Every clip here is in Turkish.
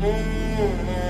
Mm-hmm.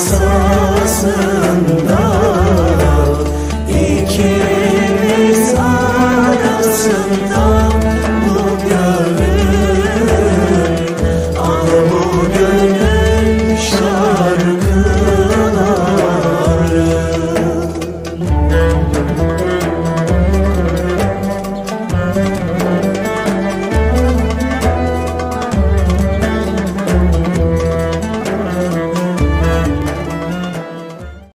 masasında ikimiz arasında